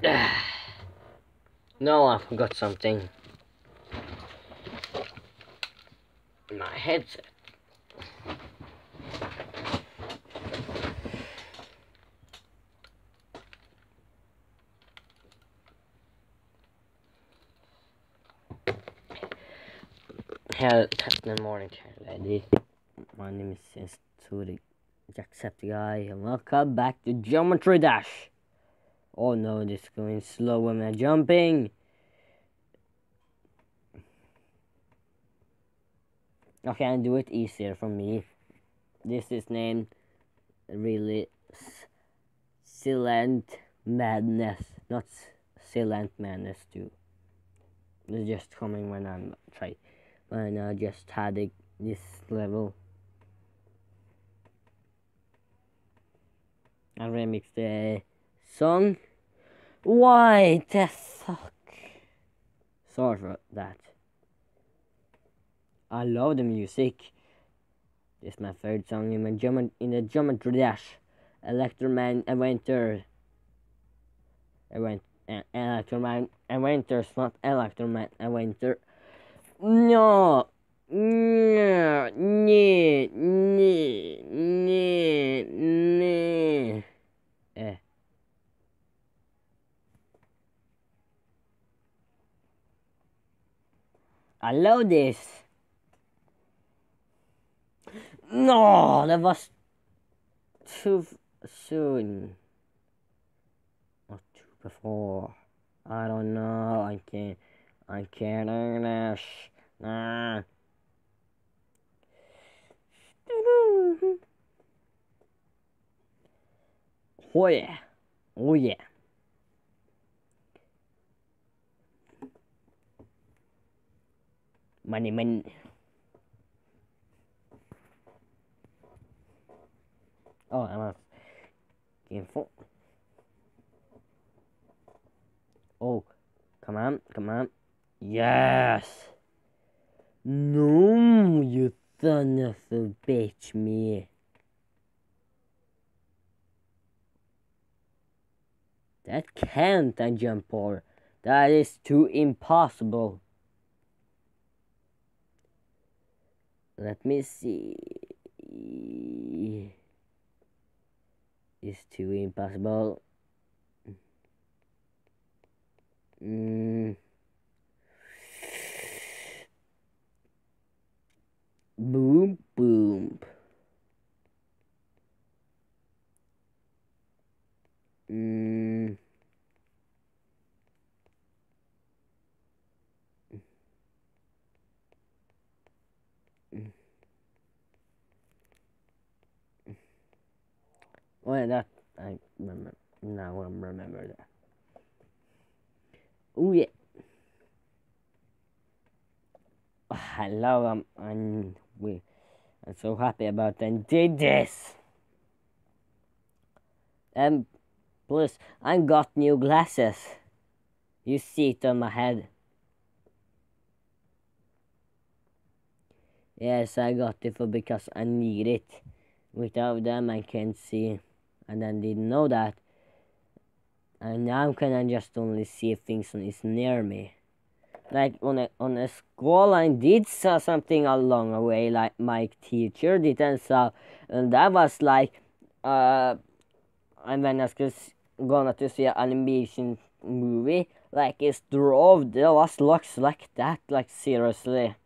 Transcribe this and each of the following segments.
no, I forgot something. My headset. Hello, Captain Morning ladies. My name is Turi Jacksepticeye and welcome back to Geometry Dash. Oh no, this is going slow when I'm jumping. Okay, I'll do it easier for me. This is named really Silent Madness, not Silent Madness 2. It's just coming when I'm trying when I just had a, this level. I remixed the song. Why the fuck? Sorry for that. I love the music. This is my third song in my German in the Geometry Dash. Electroman Adventure. Event uh, Electroman Adventure, not Electroman. No. No. I love this. No, that was too soon. Or too before. I don't know. I can't. I can't English. Nah. Oh yeah. Oh yeah. Money, money. Oh, I'm a game four. Oh, come on, come on. Yes. No, you son of a bitch, me. That can't I jump over. That is too impossible. Let me see. It's too impossible. Mm. Boom, boom. Mm. Well, that I remember. Now I remember that. Oh yeah. Hello, I'm, I'm we, I'm so happy about that. Did this. And plus, I got new glasses. You see it on my head. Yes, I got it for because I need it. Without them, I can't see. And I didn't know that. And now can I just only see things when it's near me. Like on a on a school I did saw something along the way like my teacher did and so and that was like uh and when I was gonna to see an animation movie. Like it's drove there was looks like that like seriously.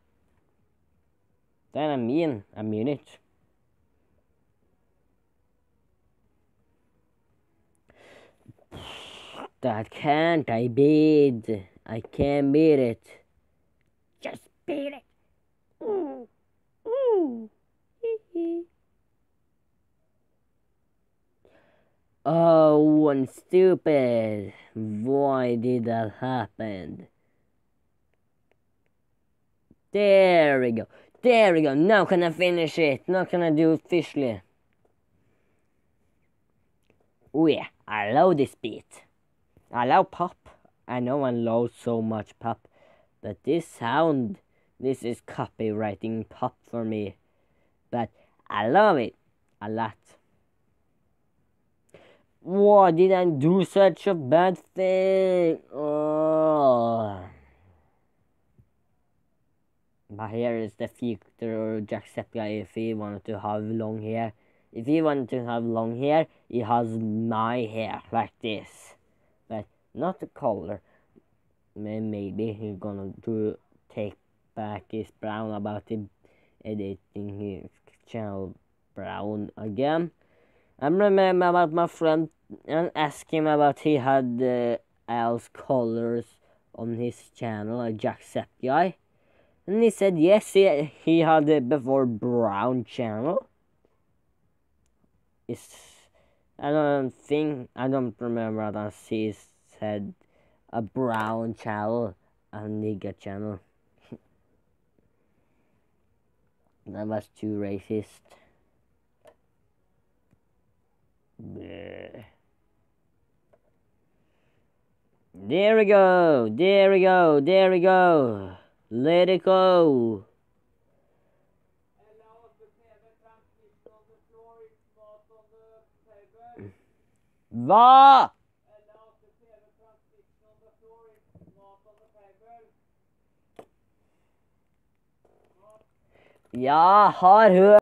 Then I mean I mean it that can't I beat I can't beat it. Just beat it. Ooh. Ooh. oh, I'm stupid. Why did that happen? There we go. There we go. Now can I finish it? Now can I do it officially? Oh yeah, I love this beat. I love pop. I know I love so much pop, but this sound, this is copywriting pop for me. But I love it a lot. Why did I do such a bad thing? Oh. But here is the future Jacksepticeye if he wanted to have long hair. If he wanted to have long hair, he has my hair like this. Not the color. Maybe he's gonna do take back his brown about the editing his channel brown again. I remember about my friend and ask him about he had uh, else colors on his channel, a Jacksepticeye. And he said yes, he, he had it before brown channel. It's, I don't think, I don't remember that he said a brown channel, a nigger channel. that was too racist. There we go, there we go, there we go. Let it go. Va? Ja, har hørt.